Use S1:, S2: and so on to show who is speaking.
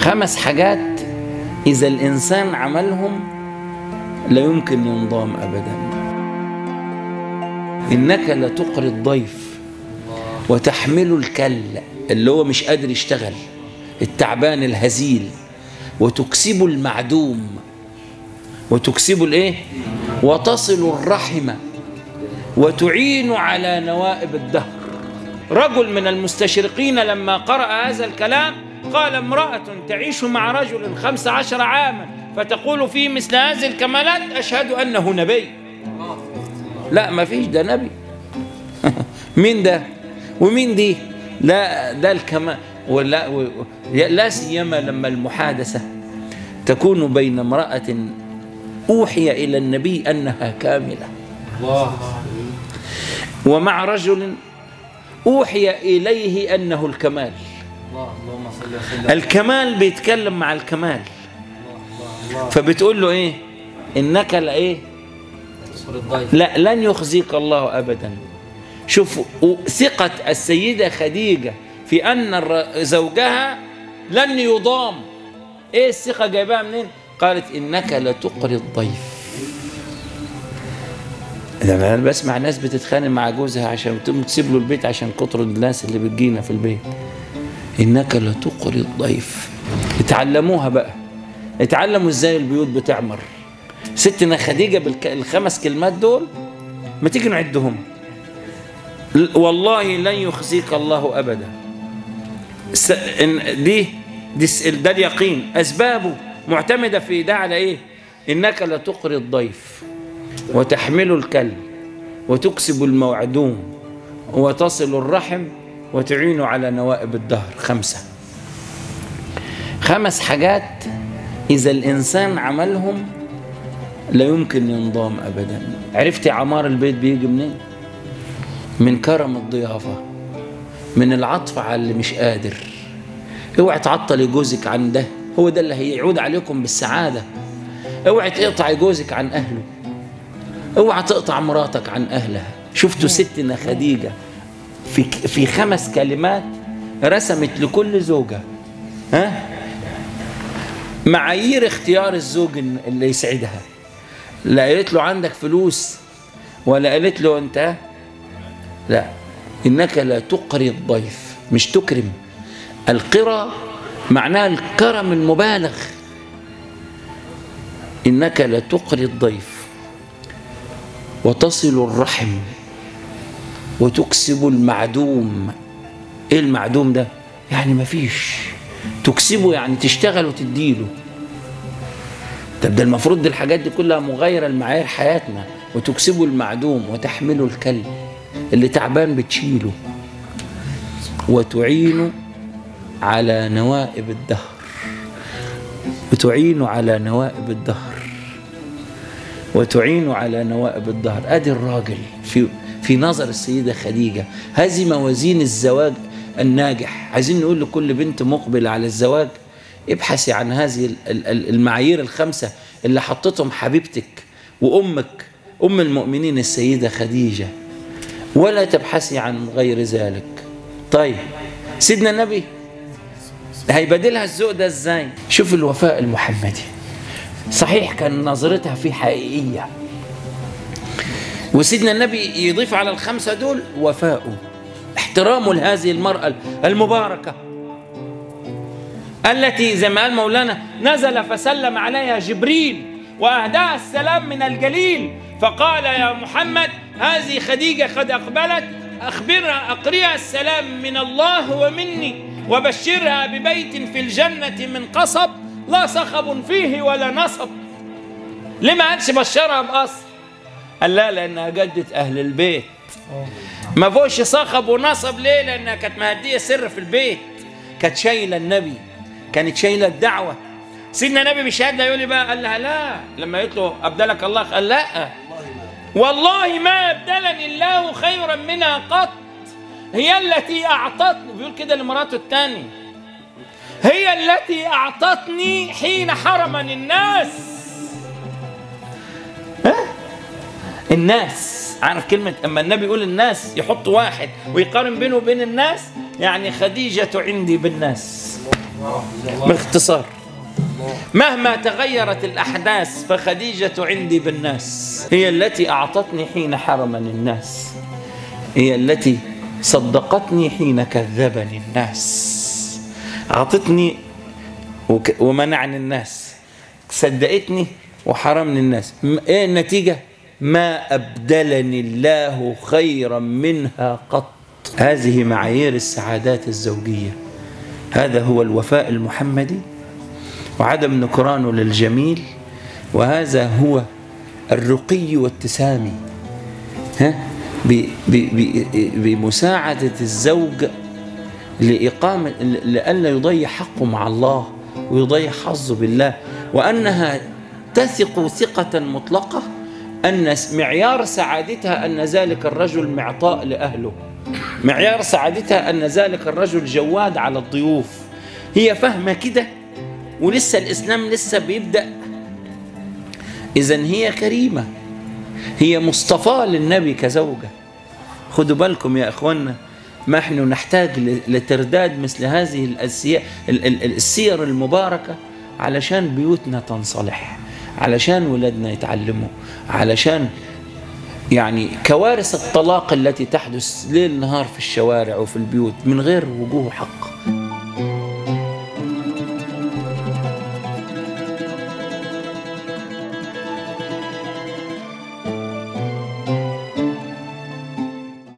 S1: خمس حاجات إذا الإنسان عملهم لا يمكن ينضام أبدا. إنك لتقري الضيف وتحمل الكل اللي هو مش قادر يشتغل التعبان الهزيل وتكسب المعدوم وتكسب الإيه؟ وتصل الرحم وتعين على نوائب الدهر. رجل من المستشرقين لما قرأ هذا الكلام قال امرأة تعيش مع رجل خمس عشر عاما فتقول في مثل هذه الكمالات أشهد أنه نبي. لا ما فيش ده نبي. مين ده؟ ومين دي؟ لا ده الكمال ولا لا سيما لما المحادثة تكون بين امرأة أوحي إلى النبي أنها كاملة.
S2: الله.
S1: ومع رجل أوحي إليه أنه الكمال.
S2: الله اللهم صل وسلم.
S1: الكمال بيتكلم مع الكمال. فبتقول له إنك لإيه؟
S2: تصور الضيف.
S1: لا لن يخزيك الله أبدا. شوف ثقة السيدة خديجة في أن زوجها لن يضام. إيه الثقة؟ جايباها منين؟ قالت إنك لتقري الضيف. لما أنا بسمع ناس بتتخانق مع جوزها عشان تسيب له البيت عشان كتر الناس اللي بتجينا في البيت. إنك لتقري الضيف. اتعلموها بقى. اتعلموا إزاي البيوت بتعمر. ستنا خديجة بالخمس كلمات دول ما تيجي نعدهم. والله لن يخزيك الله أبدا. دي دي ده اليقين. أسبابه معتمدة في ده على إيه؟ إنك لتقري الضيف. وتحمل الكلب. وتكسب الموعدون. وتصل الرحم. وتعين على نوائب الدهر خمسة. خمس حاجات إذا الإنسان عملهم لا يمكن ينضام أبدا. عرفتي عمار البيت بيجي منين؟ من كرم الضيافة من العطف على اللي مش قادر. اوعي تعطلي جوزك عن ده هو ده اللي هيعود عليكم بالسعادة. اوعي تقطعي جوزك عن أهله. اوعى تقطع مراتك عن أهلها. شفتوا ستنا خديجة في في خمس كلمات رسمت لكل زوجة. ها؟ معايير اختيار الزوج اللي يسعدها. لا قالت له عندك فلوس ولا قالت له أنت؟ لا. إنك لا تقري الضيف مش تكرم. القرى معناها الكرم المبالغ. إنك لا تقري الضيف. وتصل الرحم. وتكسب المعدوم. إيه المعدوم ده؟ يعني مفيش تكسبه يعني تشتغل وتديله. طب ده المفروض دي الحاجات دي كلها مغايرة لمعايير حياتنا. وتكسبه المعدوم وتحمله الكلب اللي تعبان بتشيله. وتعين على نوائب الدهر. وتعين على نوائب الدهر. وتعين على نوائب الدهر. أدي الراجل في في نظر السيدة خديجة. هذه موازين الزواج الناجح. عايزين نقول لكل بنت مقبلة على الزواج؟ ابحثي عن هذه ال- ال- ال- المعايير الخمسة اللي حطتهم حبيبتك وأمك أم المؤمنين السيدة خديجة. ولا تبحثي عن غير ذلك. طيب سيدنا النبي هيبادلها الذوق ده إزاي؟ شوف الوفاء المحمدي. صحيح كان نظرتها فيه حقيقية وسيدنا النبي يضيف على الخمسة دول وفاؤه احترامه لهذه المرأة المباركة التي زي ما قال مولانا نزل فسلم عليها جبريل وأهداها السلام من الجليل فقال يا محمد هذه خديجة قد أقبلت أخبرها أقرئها السلام من الله ومني وبشرها ببيت في الجنة من قصب لا صخب فيه ولا نصب. لما قالش بشرها بقصر قال لا لأنها جدة أهل البيت. ما فيهوش صخب ونصب ليه؟ لأنها كانت مهدية سر في البيت. كانت شايلة النبي كانت شايلة الدعوة. سيدنا النبي بيشهد لها يقول لي بقى قال لها لا. لما قلت له أبدلك الله قال لا. والله ما أبدلني الله خيرا منها قط. هي التي أعطتني. بيقول كده لمراته الثانية هي التي أعطتني حين حرمني الناس. ها؟ الناس. عارف كلمة أما النبي يقول الناس يحط واحد ويقارن بينه وبين الناس يعني خديجة عندي بالناس. باختصار مهما تغيرت الأحداث فخديجة عندي بالناس. هي التي أعطتني حين حرمني الناس. هي التي صدقتني حين كذبني الناس. أعطتني ومنعني الناس. صدقتني وحرمني الناس. إيه النتيجة؟ ما أبدلني الله خيرا منها قط. هذه معايير السعادات الزوجية. هذا هو الوفاء المحمدي وعدم نكرانه للجميل. وهذا هو الرقي والتسامي. ها؟ بمساعدة الزوج لإقامة لئلا يضيع حقه مع الله ويضيع حظه بالله. وأنها تثق ثقة مطلقة أن معيار سعادتها أن ذلك الرجل معطاء لأهله. معيار سعادتها أن ذلك الرجل جواد على الضيوف. هي فاهمة كده؟ ولسه الإسلام لسه بيبدأ. إذا هي كريمة. هي مصطفاة للنبي كزوجة. خدوا بالكم يا اخوانا ما نحن نحتاج لترداد مثل هذه السير المباركة علشان بيوتنا تنصلح. علشان ولادنا يتعلموا علشان يعني كوارث الطلاق التي تحدث ليل نهار في الشوارع وفي البيوت من غير وجوه حق.